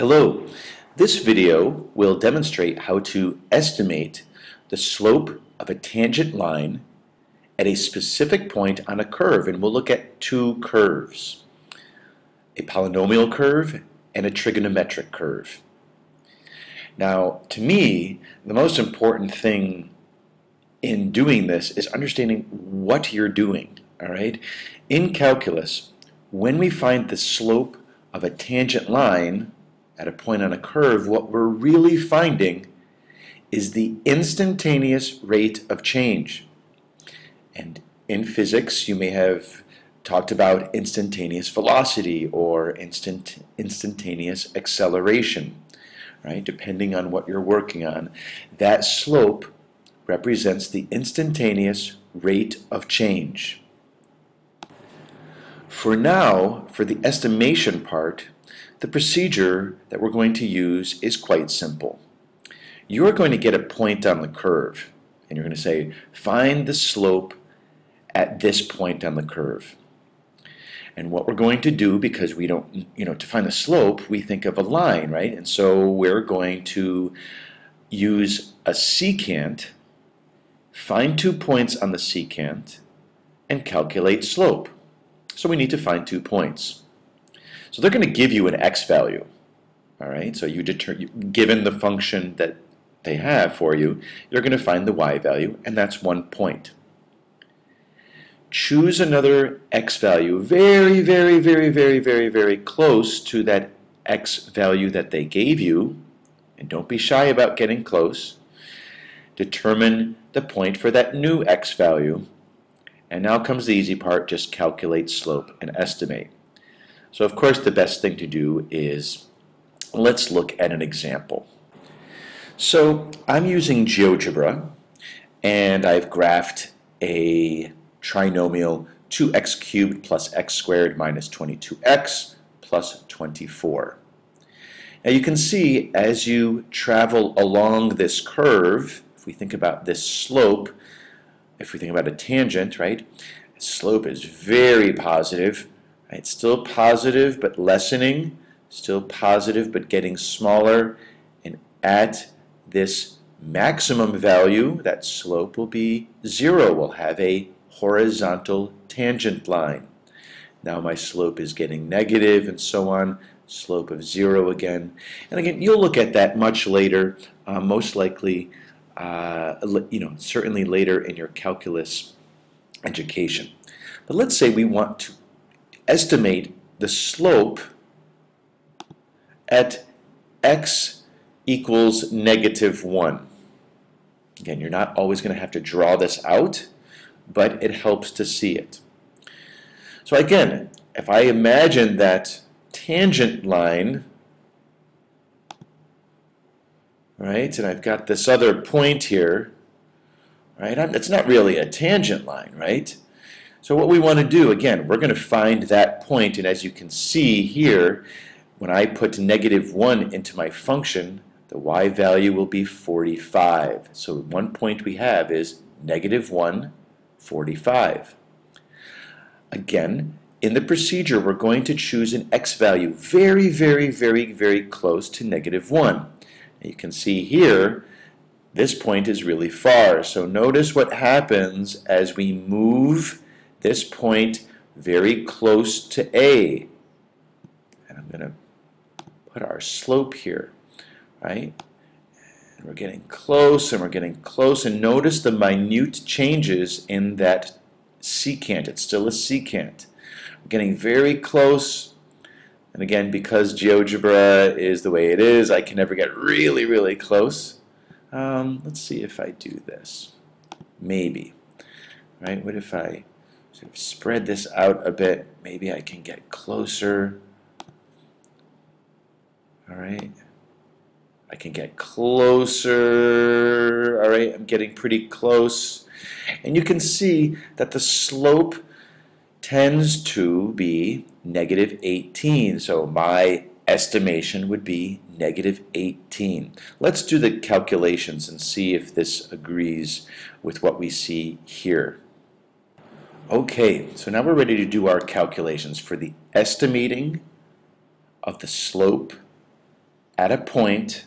Hello. This video will demonstrate how to estimate the slope of a tangent line at a specific point on a curve and we'll look at two curves a polynomial curve and a trigonometric curve. Now to me the most important thing in doing this is understanding what you're doing alright in calculus when we find the slope of a tangent line at a point on a curve, what we're really finding is the instantaneous rate of change. And in physics, you may have talked about instantaneous velocity or instant instantaneous acceleration, right? Depending on what you're working on. That slope represents the instantaneous rate of change. For now, for the estimation part, the procedure that we're going to use is quite simple. You're going to get a point on the curve, and you're going to say, find the slope at this point on the curve. And what we're going to do, because we don't, you know, to find the slope, we think of a line, right? And so we're going to use a secant, find two points on the secant, and calculate slope. So we need to find two points. So they're going to give you an x value. All right, so you determine, given the function that they have for you, you're going to find the y value, and that's one point. Choose another x value very, very, very, very, very, very close to that x value that they gave you, and don't be shy about getting close. Determine the point for that new x value, and now comes the easy part, just calculate slope and estimate. So of course the best thing to do is let's look at an example. So I'm using GeoGebra and I've graphed a trinomial 2x cubed plus x squared minus 22x plus 24. Now you can see as you travel along this curve, if we think about this slope, if we think about a tangent, right, slope is very positive Right? Still positive but lessening, still positive but getting smaller, and at this maximum value, that slope will be zero. We'll have a horizontal tangent line. Now my slope is getting negative and so on, slope of zero again. And again, you'll look at that much later, uh, most likely, uh, you know, certainly later in your calculus education. But let's say we want to estimate the slope at x equals negative 1. Again, you're not always going to have to draw this out, but it helps to see it. So again, if I imagine that tangent line, right, and I've got this other point here, right, it's not really a tangent line, right? So what we want to do, again, we're going to find that point, and as you can see here, when I put negative 1 into my function, the y value will be 45. So one point we have is negative 1, 45. Again, in the procedure, we're going to choose an x value very, very, very, very close to negative 1. you can see here, this point is really far. So notice what happens as we move this point very close to A. And I'm going to put our slope here, right? And we're getting close and we're getting close and notice the minute changes in that secant. It's still a secant. We're getting very close and again because GeoGebra is the way it is I can never get really really close. Um, let's see if I do this. Maybe. Right? What if I sort of spread this out a bit. Maybe I can get closer. All right. I can get closer. All right, I'm getting pretty close. And you can see that the slope tends to be negative 18. So my estimation would be negative 18. Let's do the calculations and see if this agrees with what we see here. Okay, so now we're ready to do our calculations for the estimating of the slope at a point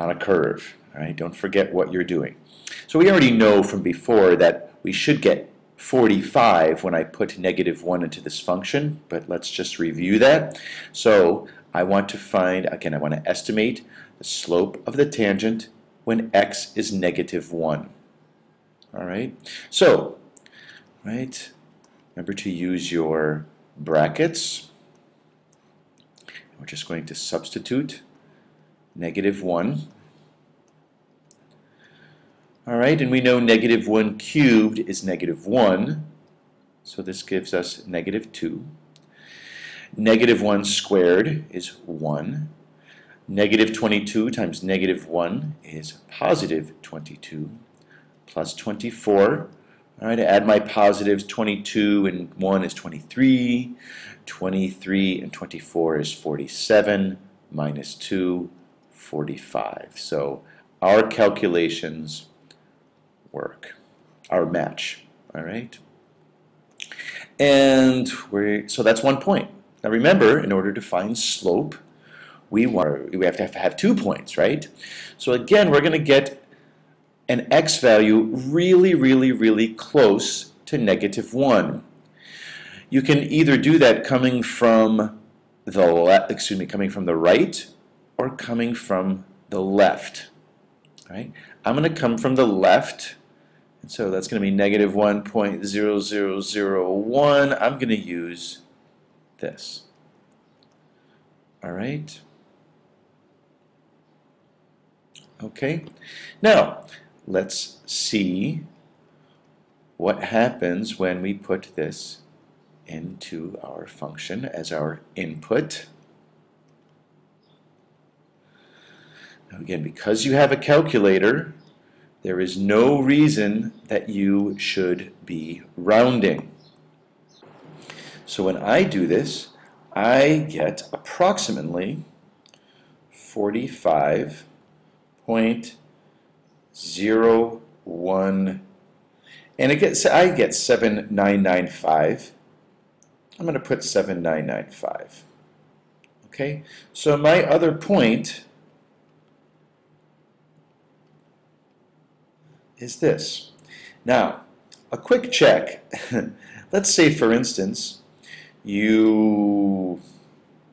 on a curve. All right, don't forget what you're doing. So we already know from before that we should get 45 when I put negative 1 into this function, but let's just review that. So I want to find, again, I want to estimate the slope of the tangent when x is negative 1. All right, so, right, remember to use your brackets. We're just going to substitute negative 1 all right, and we know negative 1 cubed is negative 1, so this gives us negative 2. Negative 1 squared is 1. Negative 22 times negative 1 is positive 22 plus 24. All right, I add my positives, 22 and 1 is 23. 23 and 24 is 47 minus 2, 45. So our calculations work, our match, all right? And we so that's one point. Now remember, in order to find slope, we want we have to have two points, right? So again, we're going to get an x value really, really, really close to negative 1. You can either do that coming from the left, excuse me, coming from the right or coming from the left. Right? I'm going to come from the left and so that's going to be negative 1.0001. I'm going to use this. All right. Okay. Now, let's see what happens when we put this into our function as our input. Now again, because you have a calculator, there is no reason that you should be rounding. So when I do this, I get approximately 45.01 and it gets I get 7995. I'm going to put 7995. Okay? So my other point is this. Now, a quick check. Let's say, for instance, you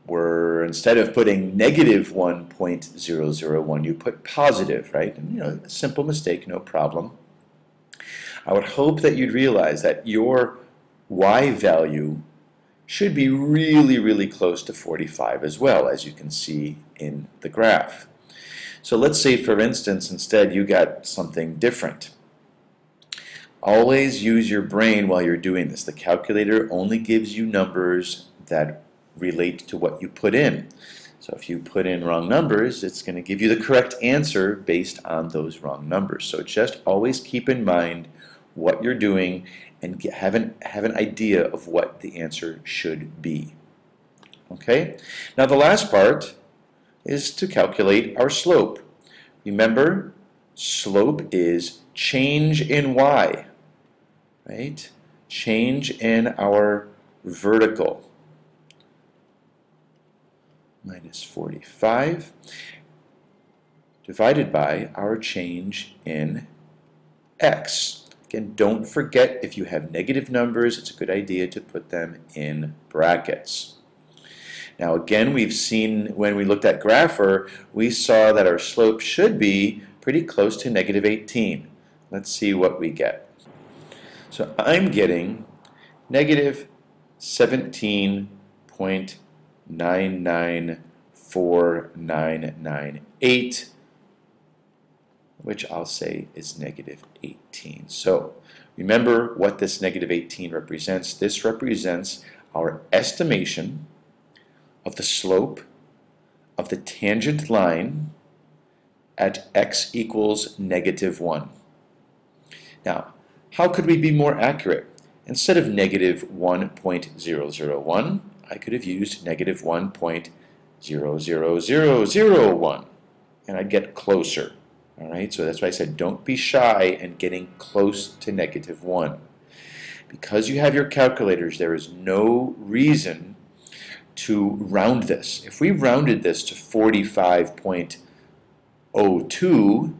were, instead of putting negative 1.001, you put positive, right? And, you know, a simple mistake, no problem. I would hope that you'd realize that your y value should be really, really close to 45 as well, as you can see in the graph. So let's say, for instance, instead you got something different. Always use your brain while you're doing this. The calculator only gives you numbers that relate to what you put in. So if you put in wrong numbers, it's going to give you the correct answer based on those wrong numbers. So just always keep in mind what you're doing and have, an, have an idea of what the answer should be. Okay? Now the last part is to calculate our slope. Remember, slope is change in y, right? Change in our vertical. Minus 45 divided by our change in x. Again, don't forget if you have negative numbers, it's a good idea to put them in brackets. Now again, we've seen when we looked at Grapher, we saw that our slope should be pretty close to negative 18. Let's see what we get. So I'm getting negative 17.994998, which I'll say is negative 18. So remember what this negative 18 represents. This represents our estimation of the slope of the tangent line at x equals negative 1. Now, how could we be more accurate? Instead of negative 1.001, I could have used negative 1.00001, and I'd get closer. All right, so that's why I said don't be shy in getting close to negative 1. Because you have your calculators, there is no reason to round this. If we rounded this to 45.02,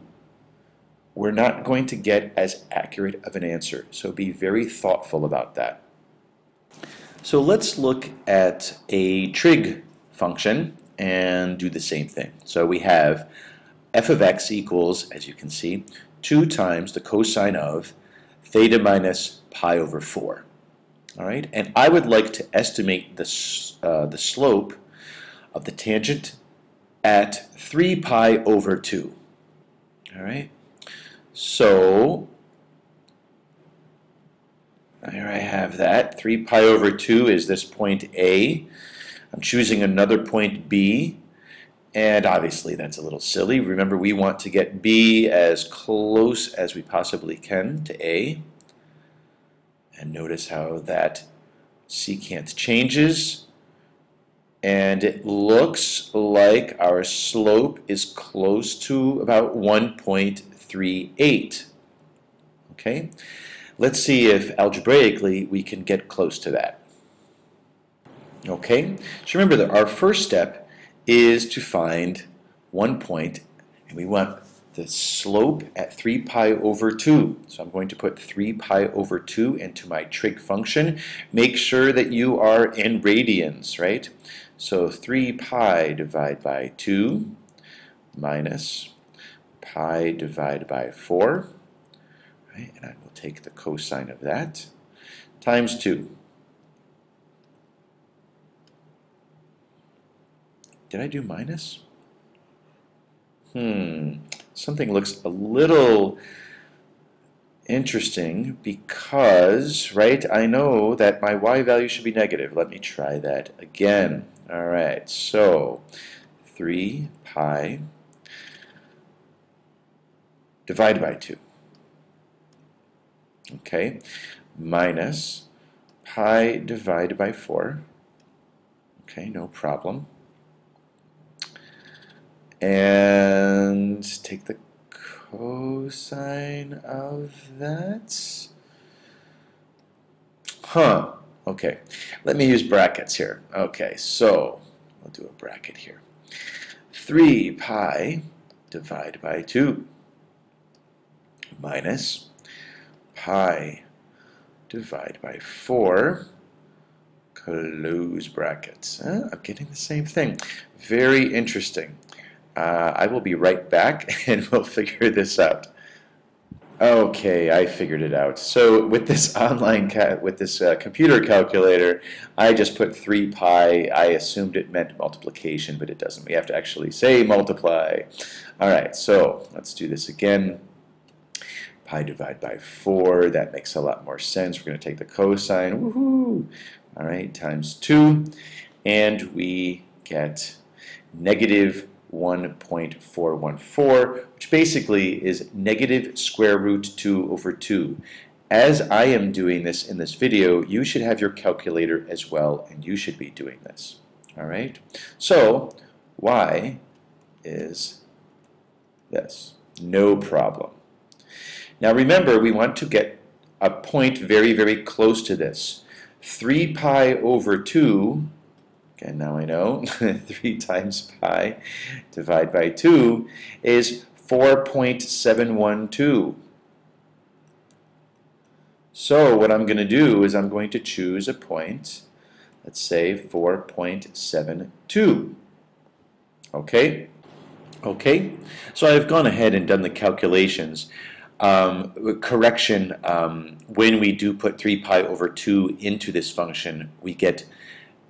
we're not going to get as accurate of an answer. So be very thoughtful about that. So let's look at a trig function and do the same thing. So we have f of x equals, as you can see, 2 times the cosine of theta minus pi over 4. All right, and I would like to estimate the, uh, the slope of the tangent at 3 pi over 2. All right, so here I have that. 3 pi over 2 is this point A. I'm choosing another point B. And obviously that's a little silly. Remember we want to get B as close as we possibly can to A. And notice how that secant changes. And it looks like our slope is close to about 1.38. Okay, let's see if algebraically we can get close to that. Okay, so remember that our first step is to find one point, and we want the slope at 3 pi over 2. So I'm going to put 3 pi over 2 into my trig function. Make sure that you are in radians, right? So 3 pi divided by 2 minus pi divided by 4, right, and I will take the cosine of that, times 2. Did I do minus? Hmm, something looks a little interesting because, right, I know that my y value should be negative. Let me try that again. All right, so 3 pi divided by 2. Okay, minus pi divided by 4. Okay, no problem. And take the cosine of that. Huh, okay. Let me use brackets here. Okay, so I'll do a bracket here. 3 pi divided by 2 minus pi divided by 4 close brackets. I'm getting the same thing. Very interesting. Uh, I will be right back and we'll figure this out. Okay, I figured it out. So with this online, with this uh, computer calculator, I just put 3 pi. I assumed it meant multiplication, but it doesn't. We have to actually say multiply. All right, so let's do this again pi divided by 4. That makes a lot more sense. We're going to take the cosine, woohoo, all right, times 2, and we get negative 1.414, which basically is negative square root 2 over 2. As I am doing this in this video, you should have your calculator as well, and you should be doing this. All right? So, y is this. No problem. Now remember, we want to get a point very, very close to this. 3 pi over 2, again now I know, 3 times pi divided by 2 is 4.712. So what I'm going to do is I'm going to choose a point, let's say 4.72. Okay? Okay? So I've gone ahead and done the calculations um, correction, um, when we do put 3 pi over 2 into this function, we get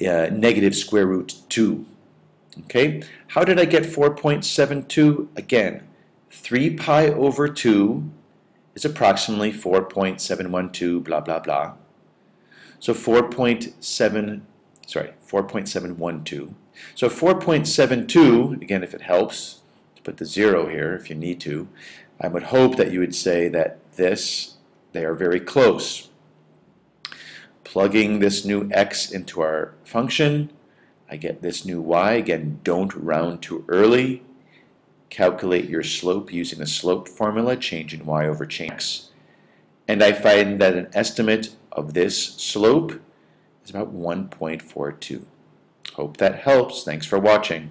uh, negative square root 2. Okay, how did I get 4.72? Again, 3 pi over 2 is approximately 4.712, blah, blah, blah. So 4.7, sorry, 4.712. So 4.72, again, if it helps, to put the zero here if you need to, I would hope that you would say that this, they are very close. Plugging this new x into our function, I get this new y. Again, don't round too early. Calculate your slope using the slope formula, change in y over change x. And I find that an estimate of this slope is about 1.42. Hope that helps. Thanks for watching.